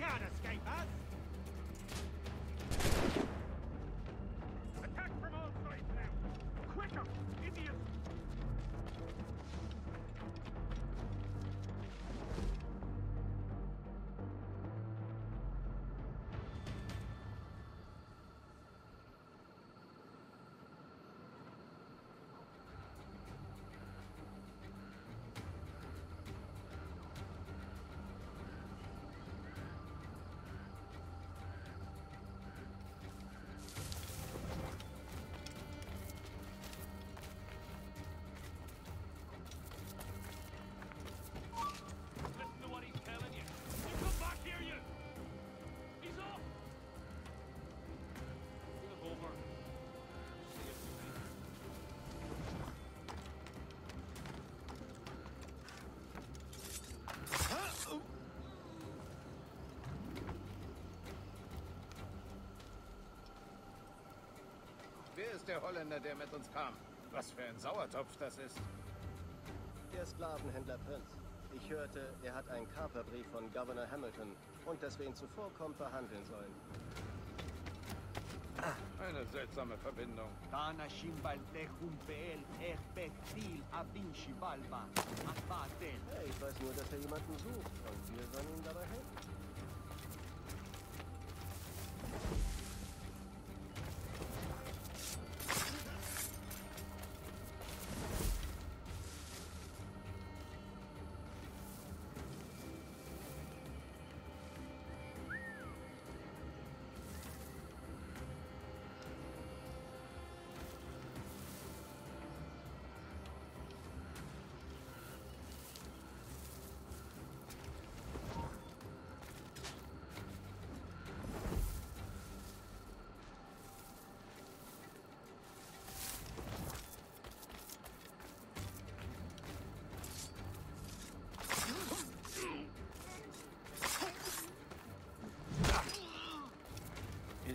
can't escape us! Der Holländer, der mit uns kam? Was für ein Sauertopf das ist. Der Sklavenhändler Prinz. Ich hörte, er hat einen Kaperbrief von Governor Hamilton und dass wir ihn zuvorkommen verhandeln sollen. Eine seltsame Verbindung. Tana Shimbalte Humpeel Erpetil Abin Shibalba Apatel. Hey, ich weiß nur, dass er jemanden sucht und wir sollen ihm dabei helfen.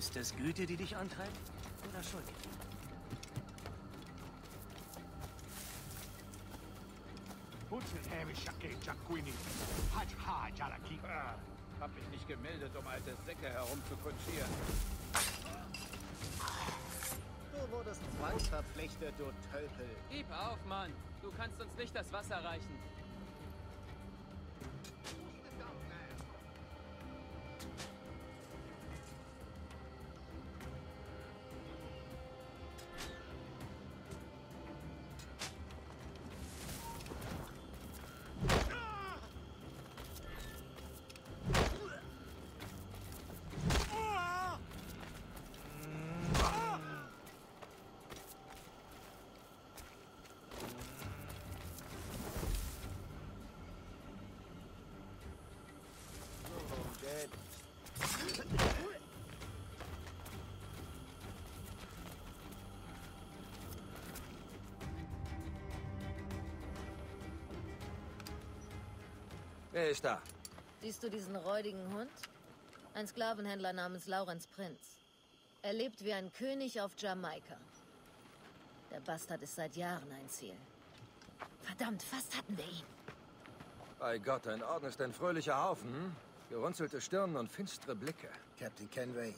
Ist es Güte, die dich antreibt? Oder Schuld? Ah, hab mich nicht gemeldet, um alte Säcke herumzukutschieren. Du wurdest zwangsverpflichtet, du Tölpel. Gib auf, Mann. Du kannst uns nicht das Wasser reichen. Wer ist da? Siehst du diesen räudigen Hund? Ein Sklavenhändler namens Lawrence Prinz. Er lebt wie ein König auf Jamaika. Der Bastard ist seit Jahren ein Ziel. Verdammt, fast hatten wir ihn. Bei Gott, ein Orden ist ein fröhlicher Haufen. Hm? Gerunzelte Stirn und finstere Blicke. Captain Kenway,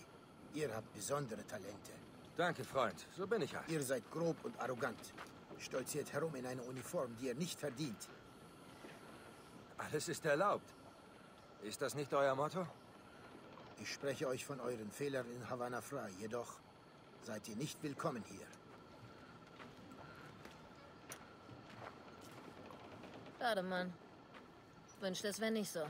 ihr habt besondere Talente. Danke, Freund. So bin ich halt. Ihr seid grob und arrogant. Stolziert herum in einer Uniform, die ihr nicht verdient. Alles ist erlaubt. Ist das nicht euer Motto? Ich spreche euch von euren Fehlern in Havanna frei, jedoch seid ihr nicht willkommen hier. Schade, Mann. Wünschte es wäre nicht so.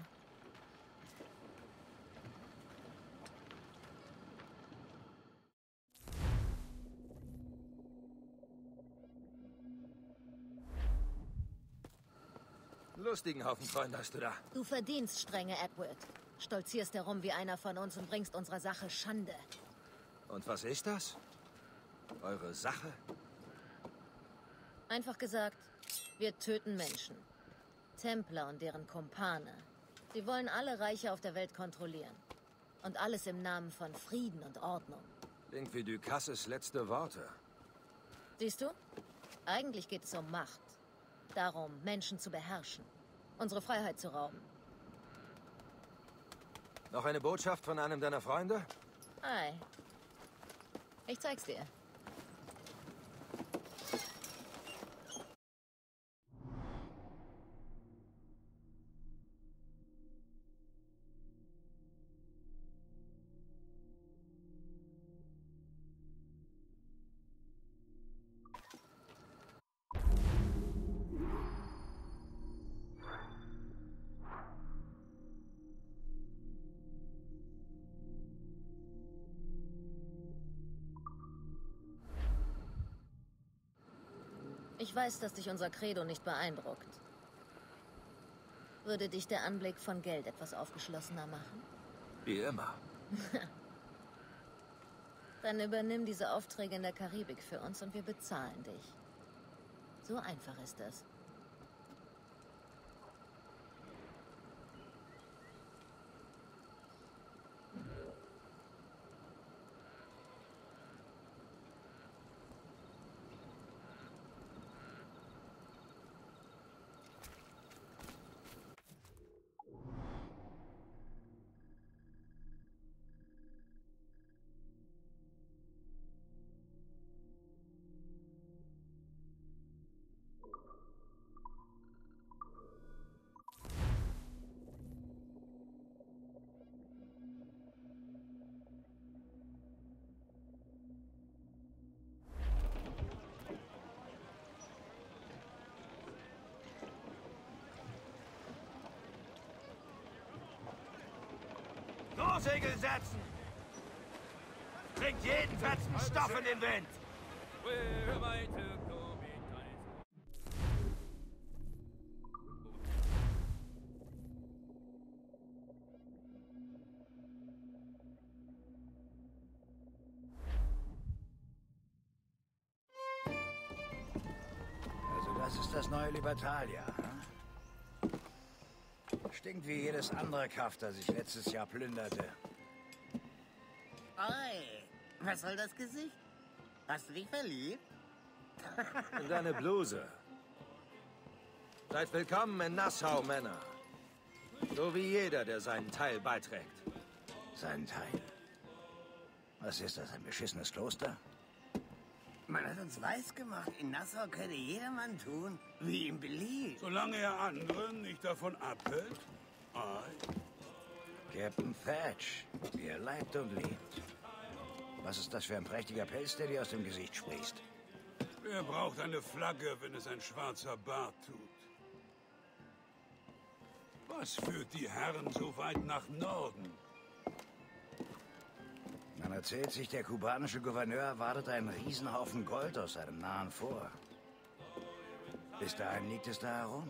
Lustigen Haufen Freunde hast du da. Du verdienst strenge Edward. Stolzierst herum wie einer von uns und bringst unserer Sache Schande. Und was ist das? Eure Sache? Einfach gesagt, wir töten Menschen. Templer und deren Kumpane. Sie wollen alle Reiche auf der Welt kontrollieren. Und alles im Namen von Frieden und Ordnung. Klingt wie Ducasses letzte Worte. Siehst du? Eigentlich geht es um Macht. Darum, Menschen zu beherrschen. Unsere Freiheit zu rauben. Noch eine Botschaft von einem deiner Freunde? Hi. Ich zeig's dir. Weiß, dass dich unser Credo nicht beeindruckt. Würde dich der Anblick von Geld etwas aufgeschlossener machen? Wie immer. Dann übernimm diese Aufträge in der Karibik für uns und wir bezahlen dich. So einfach ist das. Vorsegel setzen! Bringt jeden fetzen Stoff in den Wind! Das ist das neue Libertalia. hm? Stinkt wie jedes andere Kaff, das ich letztes Jahr plünderte. Oi, was soll das Gesicht? Hast du dich verliebt? In deine Bluse. Seid willkommen in Nassau, Männer. So wie jeder, der seinen Teil beiträgt. Sein Teil. Was ist das, ein beschissenes Kloster? Man hat uns weisgemacht, in Nassau könne jedermann tun, wie ihm beliebt. Solange er anderen nicht davon abhält. Ei. Captain Thatch, wie er leibt und lebt. Was ist das für ein prächtiger Pelz, der dir aus dem Gesicht sprießt? Wer braucht eine Flagge, wenn es ein schwarzer Bart tut? Was führt die Herren so weit nach Norden? Erzählt sich, der kubanische Gouverneur erwartet einen Riesenhaufen Gold aus seinem nahen Vor. Bis dahin liegt es da herum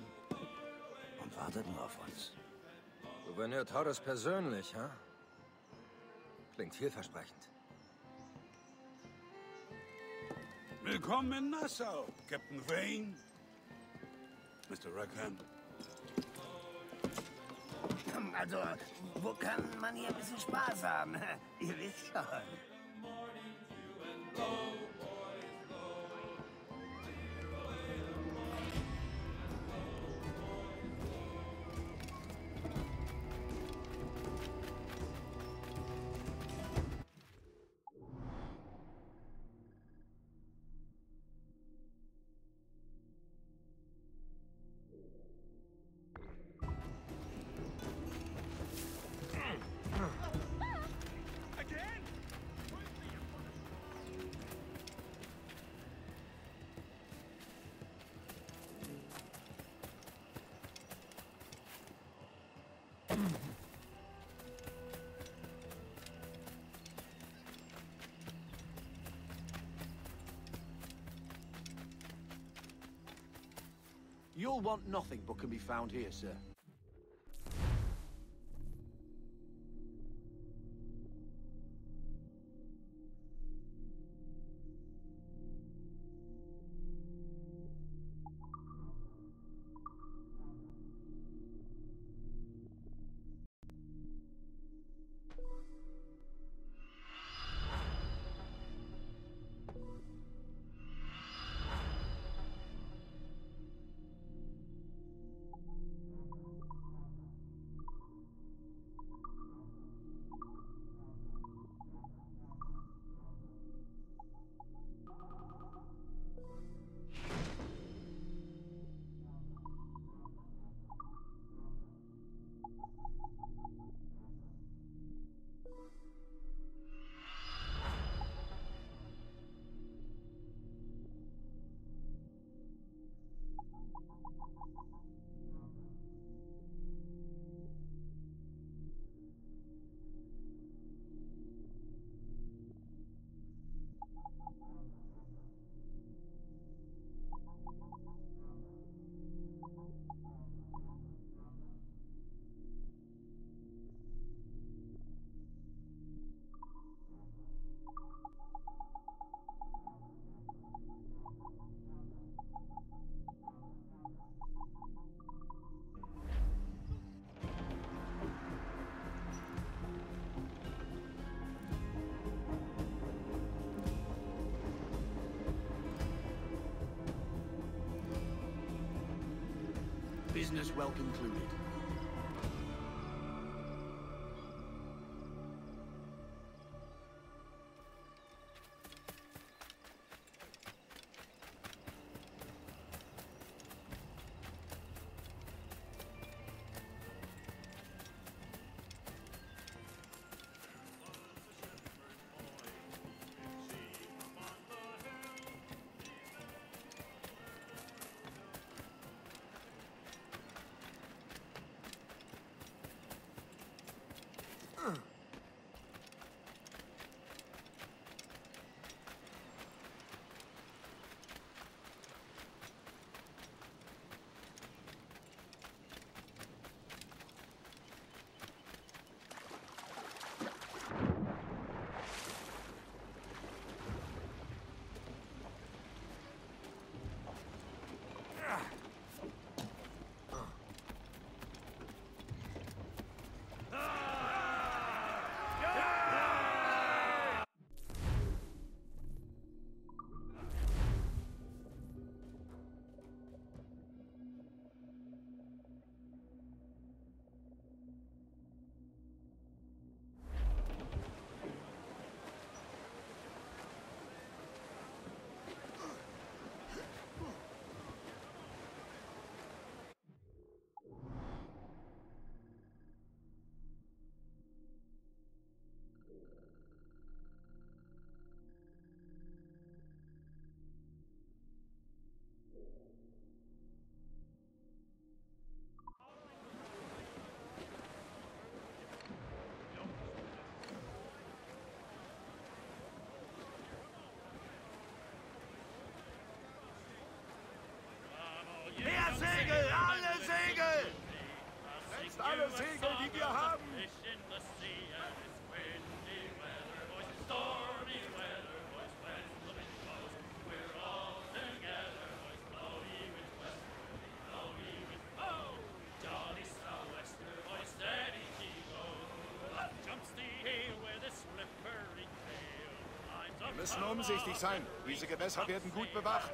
und wartet nur auf uns. Gouverneur Torres persönlich, ha? Klingt vielversprechend. Willkommen in Nassau, Captain Vane. Mr. Rackham. Also, wo kann man hier ein bisschen Spaß haben? Ihr wisst schon. You'll want nothing but can be found here, sir. business well concluded. müssen umsichtig sein. Diese Gewässer werden gut bewacht.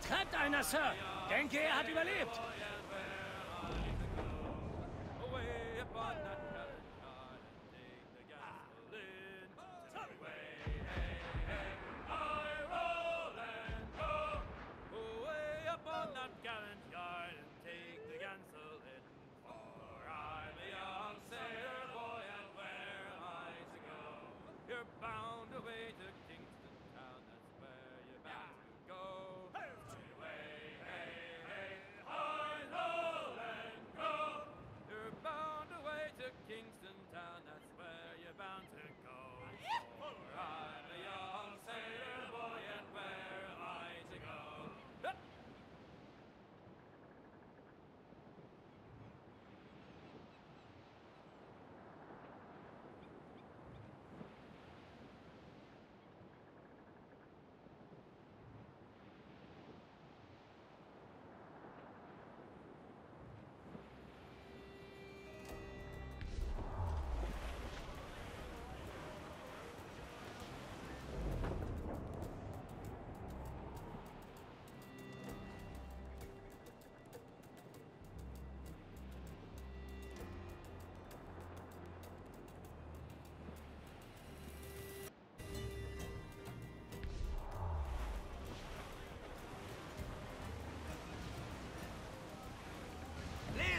Vertreibt einer, Sir. Denke, er hat überlebt.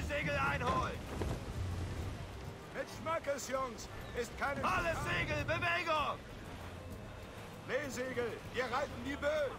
Segel einholen! Mit Schmackes, Jungs! Ist keine... Alle Segel, Bewegung! Seesegel, wir reiten die Böe!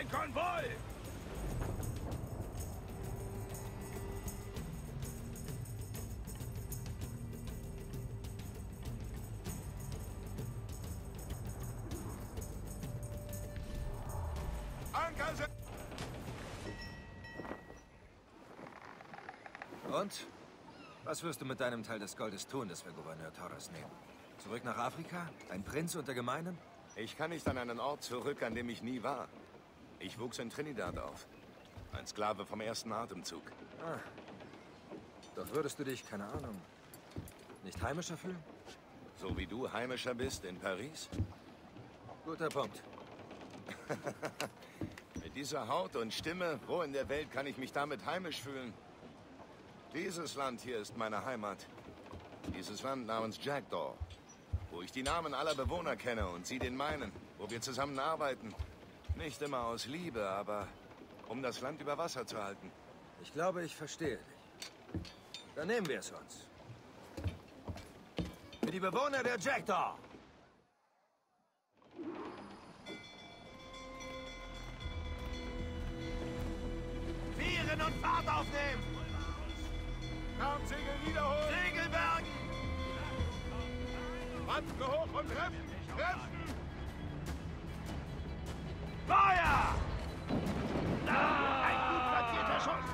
Ein Konvoi! Anker sind... Und? Was wirst du mit deinem Teil des Goldes tun, das wir Gouverneur Torres nehmen? Zurück nach Afrika? Ein Prinz unter Gemeinen? Ich kann nicht an einen Ort zurück, an dem ich nie war. Ich wuchs in Trinidad auf. Ein Sklave vom ersten Atemzug. Ah. Doch würdest du dich, keine Ahnung, nicht heimischer fühlen? So wie du heimischer bist in Paris? Guter Punkt. Mit dieser Haut und Stimme, wo in der Welt kann ich mich damit heimisch fühlen? Dieses Land hier ist meine Heimat. Dieses Land namens Jackdaw. Wo ich die Namen aller Bewohner kenne und sie den meinen. Wo wir zusammen arbeiten. Nicht immer aus Liebe, aber um das Land über Wasser zu halten. Ich glaube, ich verstehe dich. Dann nehmen wir es uns. Für die Bewohner der Jackdaw! Vieren und Fahrt aufnehmen! Tarnsegel wiederholen! Segel bergen! Hoch und treffen! Treffen! Feuer! Ein gut platzierter Schuss!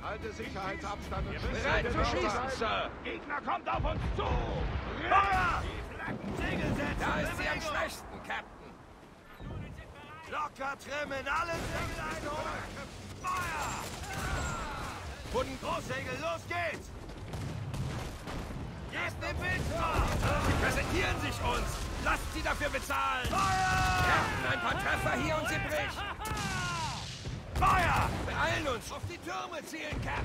Halte Sicherheitsabstand und Bereit zu schießen, Sir! Gegner kommt auf uns zu! Feuer! Segel setzen! Da ist sie am schwächsten, Captain. Locker trimmen, alle Segel einholen! Feuer! Guten Großsegel, los geht's! Gebt den Wind vor! Sie präsentieren sich uns! Lasst sie dafür bezahlen! Feuer! Captain, ein paar Treffer hier und sie bricht. Feuer! Beeilen uns! Auf die Türme zielen, Captain!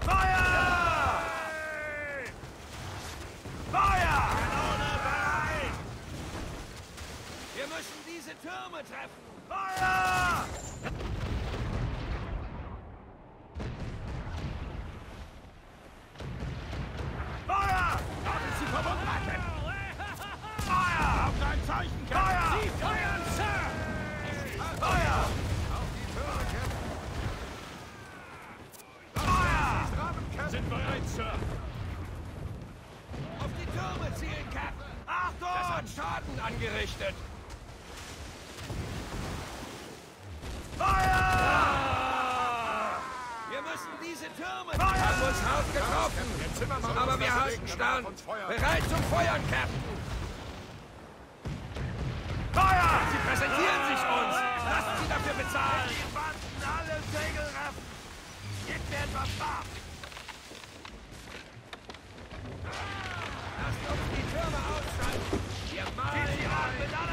Feuer! Feuer! Kanone bereit! Wir müssen diese Türme treffen! Feuer! gerichtet. Feuer! Wir müssen diese Türme... Feuer! Haben uns hart getroffen, aber wir halten stand. Bereit zum Feuern, Captain! Feuer! Sie präsentieren sich uns! Lassen Sie dafür bezahlen! Die Banden alle Segel raffen! Jetzt werden wir baff! Lasst uns die Türme aushalten! Wir malen Ziehen Sie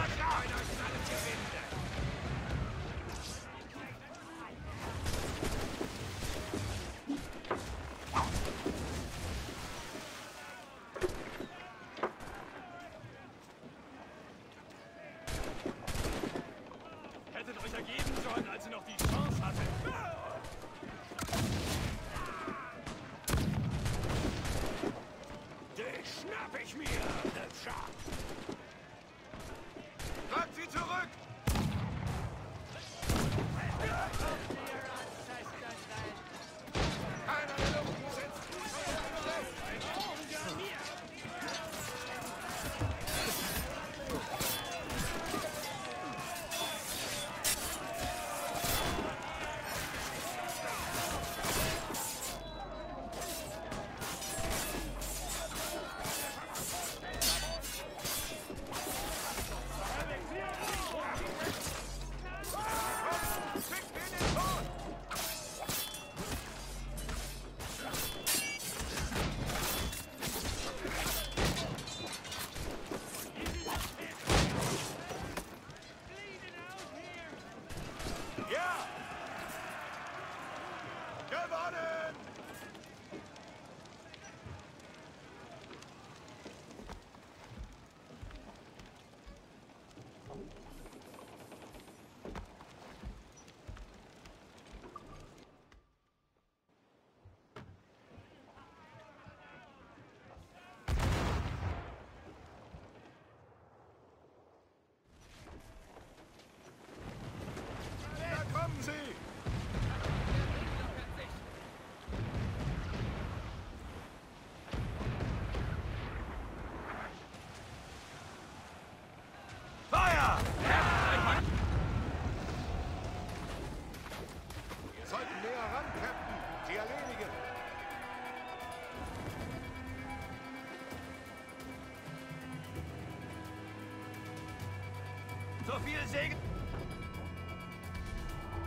viel Segel.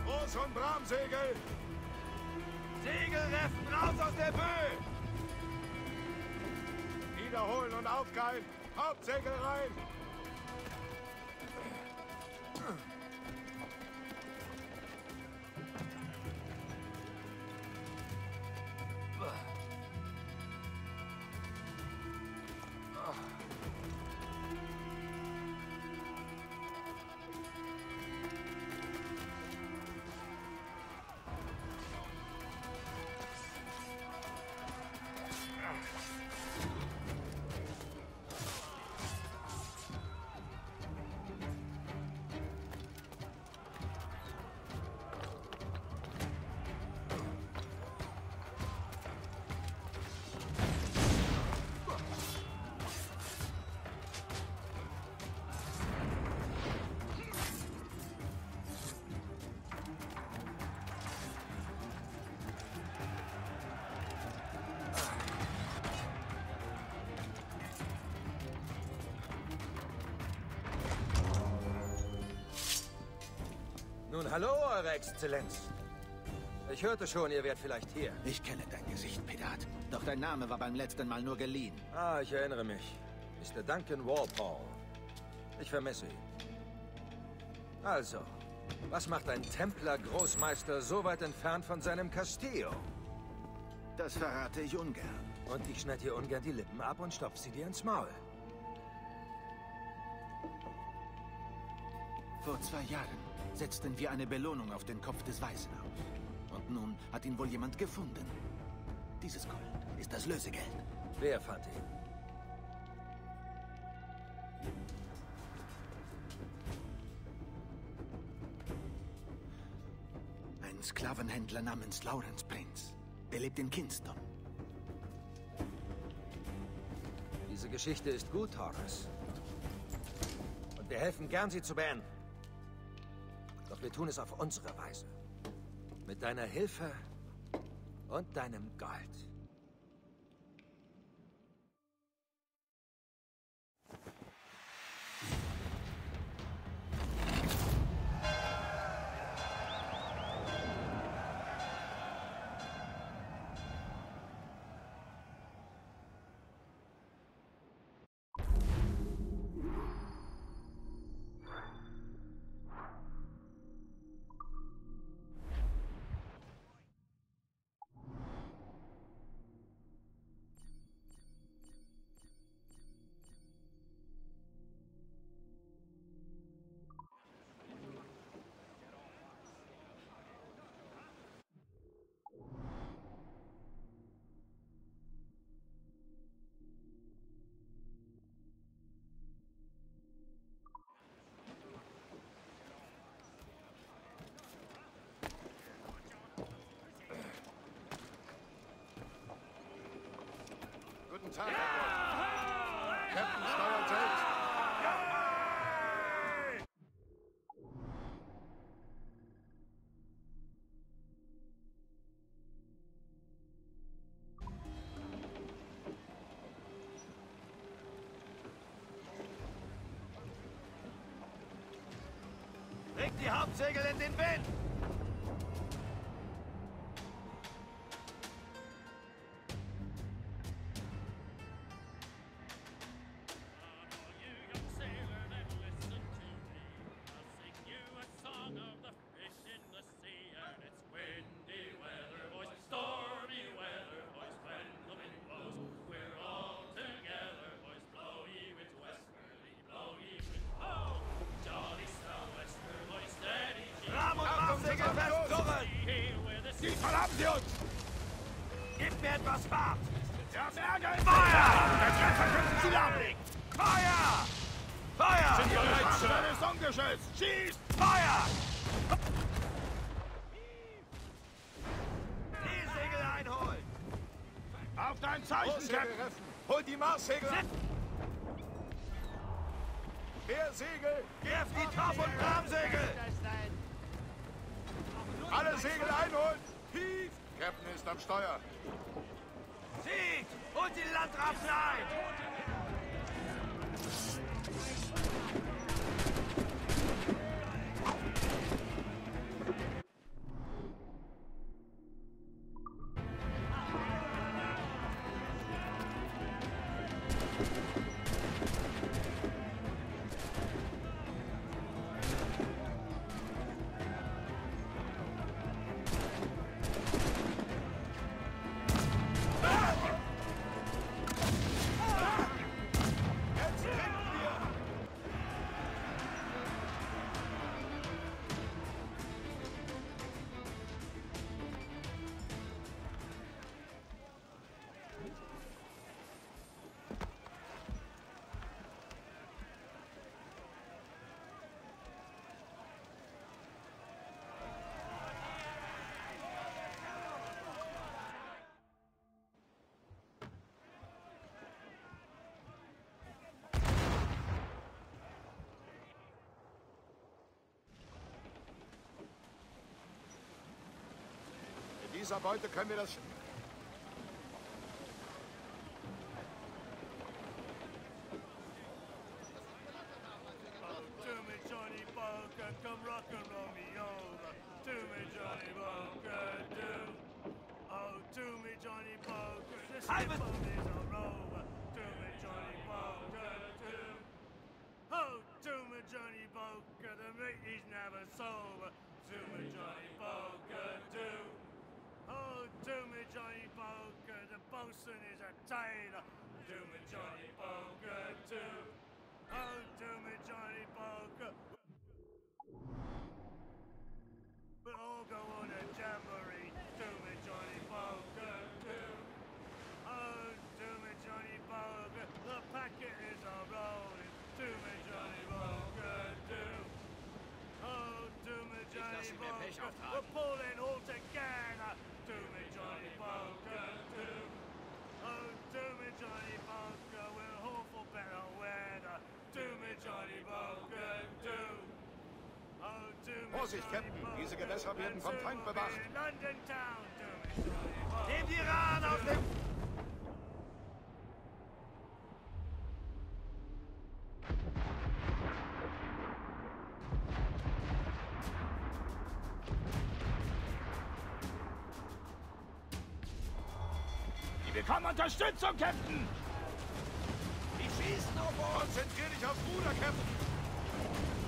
Groß- und Bramsegel. Segelreffen raus aus der Böe. Wiederholen und aufgeilen. Hauptsegel rein. Hallo, Eure Exzellenz. Ich hörte schon, ihr wärt vielleicht hier. Ich kenne dein Gesicht, Pedat. Doch dein Name war beim letzten Mal nur geliehen. Ah, ich erinnere mich. Mr. Duncan Walpole. Ich vermisse ihn. Also, was macht ein Templer-Großmeister so weit entfernt von seinem Castillo? Das verrate ich ungern. Und ich schneid dir ungern die Lippen ab und stopf sie dir ins Maul. Vor zwei Jahren setzten wir eine Belohnung auf den Kopf des Weißen auf. Und nun hat ihn wohl jemand gefunden. Dieses Gold ist das Lösegeld. Wer fand ihn? Ein Sklavenhändler namens Lawrence Prince. Der lebt in Kingston. Diese Geschichte ist gut, Horace. Und wir helfen gern, sie zu beenden. Wir tun es auf unsere Weise. Mit deiner Hilfe Und deinem Gold. Herr Gott. Captain steuert selbst. Leg die Hauptsegel in den Wind! Mir etwas Fahrt! Der Berge ist Feuer! Der Treffer könnte sie lahmlegen! Feuer! Feuer! Sind bereit, Sir. Das ist Ungeschütz! Schießt! Feuer! Die Segel einholen! Auf dein Zeichen, Captain! Holt die Marssegel. Mehr Segel. Wirf die Top- und Bramsegel! Alle Segel einholen. Am Steuer. Zieht! Holt die Landraffen ein! Mit dieser Beute können wir das... To me, Johnny Bunker, come rock and roll me over. To me, Johnny Bunker, do. Oh, to me, Johnny Bunker, this Simon. is a rover. To me, Johnny Bunker, do. Oh, to me, Johnny Bunker, the meat is never sober. To me, Johnny Bunker, do. Oh, to me, Johnny Bunker, the bosun is a tailor. To me, Johnny Bunker, do. Oh, to me, Johnny Bunker. We'll all go on a jamboree. To me, Johnny Bunker, do. Oh, to me, Johnny Bunker, the packet is a rolling. To me, Johnny Bunker, do. Oh, to me, Johnny auftragen. we're pulling all together. To me, Johnny Bunker, do. Oh, to me, Johnny Bunker, we'll hope for better weather. To me, Johnny Bunker, do. Oh, to me, Vorsicht, Captain. Diese Gewässer werden vom Feind bewacht. Nehmt die Rahn auf dem... Bekommen Unterstützung, Captain! Die schießen auf uns! Konzentrier dich aufs Ruder, Captain!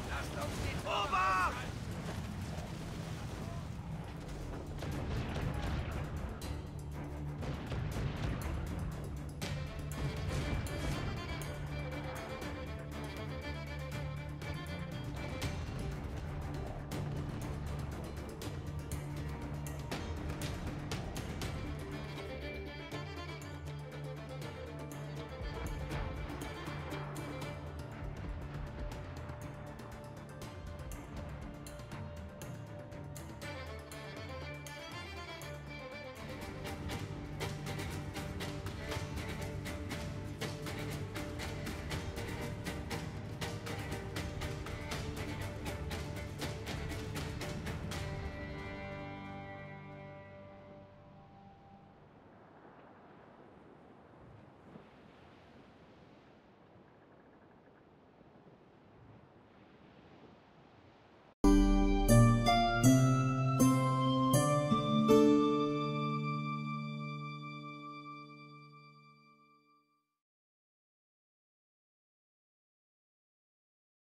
Lasst uns die Ober!